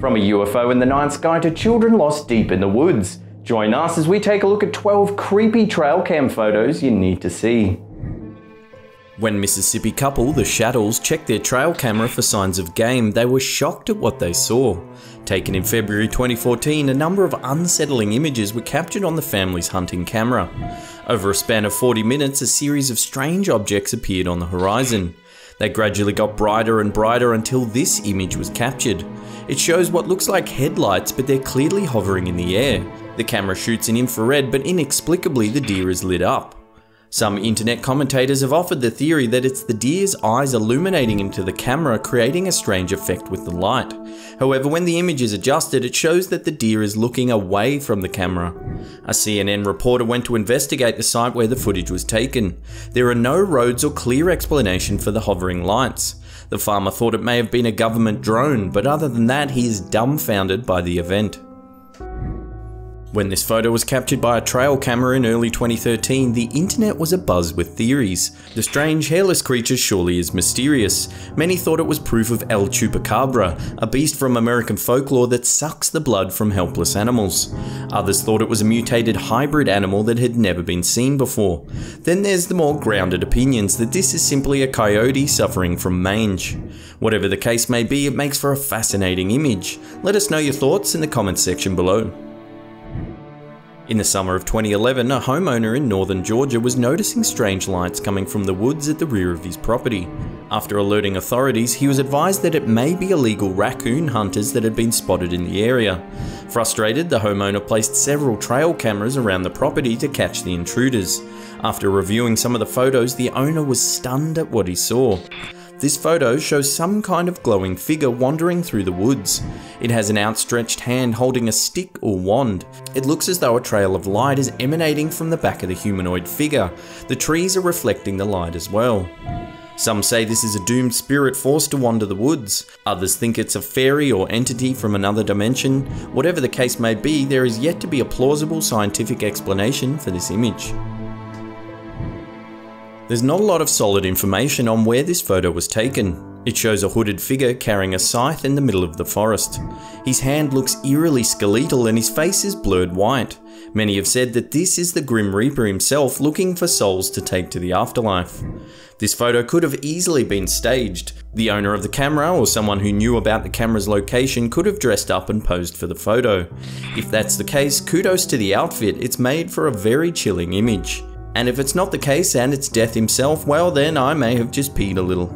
From a UFO in the night sky to children lost deep in the woods. Join us as we take a look at 12 creepy trail cam photos you need to see. When Mississippi couple, the Shaddles, checked their trail camera for signs of game, they were shocked at what they saw. Taken in February 2014, a number of unsettling images were captured on the family's hunting camera. Over a span of 40 minutes, a series of strange objects appeared on the horizon. They gradually got brighter and brighter until this image was captured. It shows what looks like headlights, but they're clearly hovering in the air. The camera shoots in infrared, but inexplicably the deer is lit up. Some internet commentators have offered the theory that it's the deer's eyes illuminating into the camera creating a strange effect with the light. However, when the image is adjusted, it shows that the deer is looking away from the camera. A CNN reporter went to investigate the site where the footage was taken. There are no roads or clear explanation for the hovering lights. The farmer thought it may have been a government drone, but other than that, he is dumbfounded by the event. When this photo was captured by a trail camera in early 2013, the internet was abuzz with theories. The strange hairless creature surely is mysterious. Many thought it was proof of El Chupacabra, a beast from American folklore that sucks the blood from helpless animals. Others thought it was a mutated hybrid animal that had never been seen before. Then there's the more grounded opinions that this is simply a coyote suffering from mange. Whatever the case may be, it makes for a fascinating image. Let us know your thoughts in the comments section below. In the summer of 2011, a homeowner in northern Georgia was noticing strange lights coming from the woods at the rear of his property. After alerting authorities, he was advised that it may be illegal raccoon hunters that had been spotted in the area. Frustrated, the homeowner placed several trail cameras around the property to catch the intruders. After reviewing some of the photos, the owner was stunned at what he saw. This photo shows some kind of glowing figure wandering through the woods. It has an outstretched hand holding a stick or wand. It looks as though a trail of light is emanating from the back of the humanoid figure. The trees are reflecting the light as well. Some say this is a doomed spirit forced to wander the woods. Others think it's a fairy or entity from another dimension. Whatever the case may be, there is yet to be a plausible scientific explanation for this image. There's not a lot of solid information on where this photo was taken. It shows a hooded figure carrying a scythe in the middle of the forest. His hand looks eerily skeletal and his face is blurred white. Many have said that this is the Grim Reaper himself looking for souls to take to the afterlife. This photo could have easily been staged. The owner of the camera or someone who knew about the camera's location could have dressed up and posed for the photo. If that's the case, kudos to the outfit, it's made for a very chilling image. And if it's not the case and it's Death himself, well then I may have just peed a little.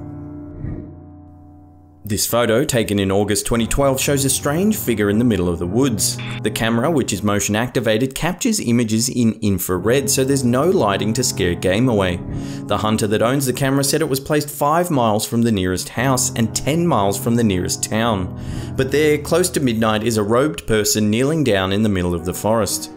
This photo, taken in August 2012, shows a strange figure in the middle of the woods. The camera, which is motion activated, captures images in infrared, so there's no lighting to scare game away. The hunter that owns the camera said it was placed 5 miles from the nearest house and 10 miles from the nearest town. But there, close to midnight, is a robed person kneeling down in the middle of the forest.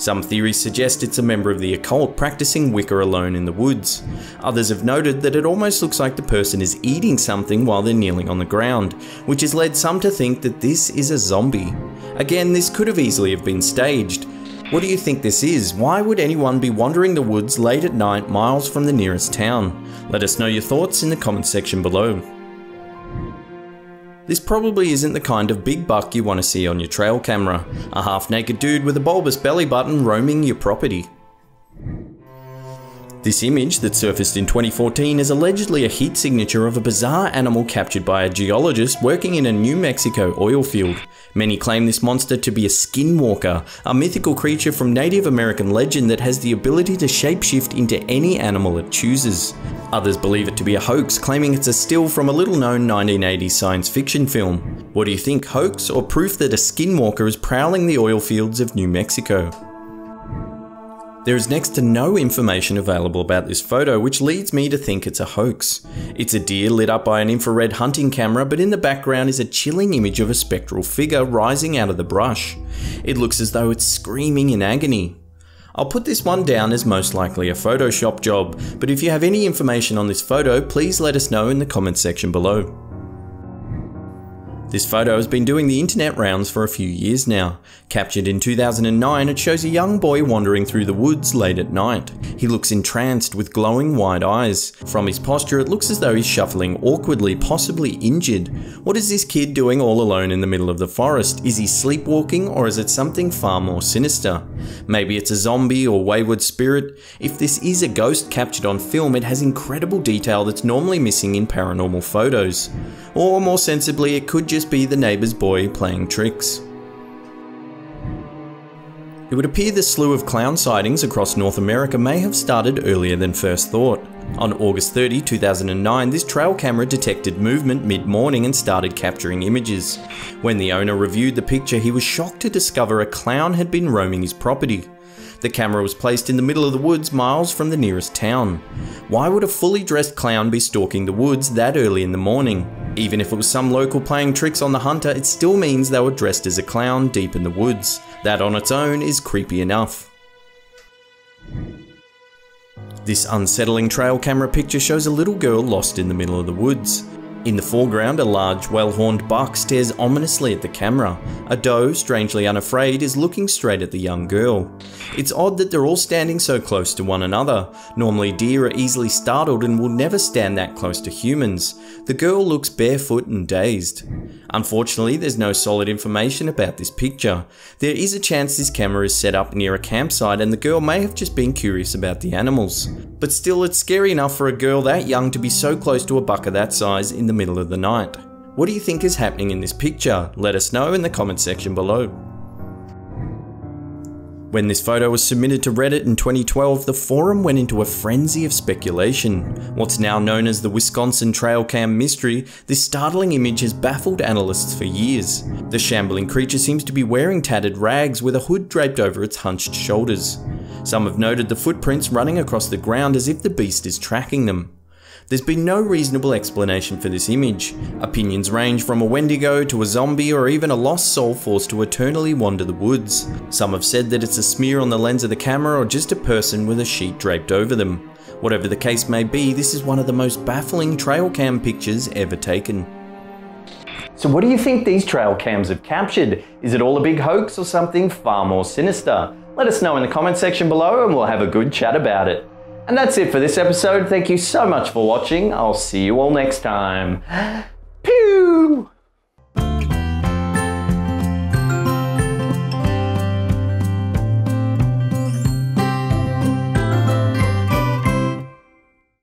Some theories suggest it's a member of the occult practicing Wicca alone in the woods. Others have noted that it almost looks like the person is eating something while they're kneeling on the ground, which has led some to think that this is a zombie. Again, this could have easily have been staged. What do you think this is? Why would anyone be wandering the woods late at night miles from the nearest town? Let us know your thoughts in the comments section below. This probably isn't the kind of big buck you want to see on your trail camera. A half naked dude with a bulbous belly button roaming your property. This image that surfaced in 2014 is allegedly a heat signature of a bizarre animal captured by a geologist working in a New Mexico oil field. Many claim this monster to be a skinwalker, a mythical creature from Native American legend that has the ability to shapeshift into any animal it chooses. Others believe it to be a hoax, claiming it's a still from a little known 1980s science fiction film. What do you think, hoax or proof that a skinwalker is prowling the oil fields of New Mexico? There is next to no information available about this photo, which leads me to think it's a hoax. It's a deer lit up by an infrared hunting camera, but in the background is a chilling image of a spectral figure rising out of the brush. It looks as though it's screaming in agony. I'll put this one down as most likely a Photoshop job, but if you have any information on this photo, please let us know in the comments section below. This photo has been doing the internet rounds for a few years now. Captured in 2009, it shows a young boy wandering through the woods late at night. He looks entranced with glowing wide eyes. From his posture, it looks as though he's shuffling awkwardly, possibly injured. What is this kid doing all alone in the middle of the forest? Is he sleepwalking or is it something far more sinister? Maybe it's a zombie or wayward spirit. If this is a ghost captured on film, it has incredible detail that's normally missing in paranormal photos. Or more sensibly, it could just be the neighbour's boy playing tricks. It would appear the slew of clown sightings across North America may have started earlier than first thought. On August 30, 2009, this trail camera detected movement mid-morning and started capturing images. When the owner reviewed the picture, he was shocked to discover a clown had been roaming his property. The camera was placed in the middle of the woods miles from the nearest town. Why would a fully dressed clown be stalking the woods that early in the morning? Even if it was some local playing tricks on the hunter, it still means they were dressed as a clown deep in the woods. That on its own is creepy enough. This unsettling trail camera picture shows a little girl lost in the middle of the woods. In the foreground, a large, well-horned buck stares ominously at the camera. A doe, strangely unafraid, is looking straight at the young girl. It's odd that they're all standing so close to one another. Normally deer are easily startled and will never stand that close to humans. The girl looks barefoot and dazed. Unfortunately, there's no solid information about this picture. There is a chance this camera is set up near a campsite and the girl may have just been curious about the animals. But still, it's scary enough for a girl that young to be so close to a buck of that size in the middle of the night. What do you think is happening in this picture? Let us know in the comment section below. When this photo was submitted to Reddit in 2012, the forum went into a frenzy of speculation. What's now known as the Wisconsin Trail Cam mystery, this startling image has baffled analysts for years. The shambling creature seems to be wearing tattered rags with a hood draped over its hunched shoulders. Some have noted the footprints running across the ground as if the beast is tracking them. There's been no reasonable explanation for this image. Opinions range from a Wendigo to a zombie or even a lost soul forced to eternally wander the woods. Some have said that it's a smear on the lens of the camera or just a person with a sheet draped over them. Whatever the case may be, this is one of the most baffling trail cam pictures ever taken. So what do you think these trail cams have captured? Is it all a big hoax or something far more sinister? Let us know in the comment section below and we'll have a good chat about it. And that's it for this episode. Thank you so much for watching. I'll see you all next time. Pew!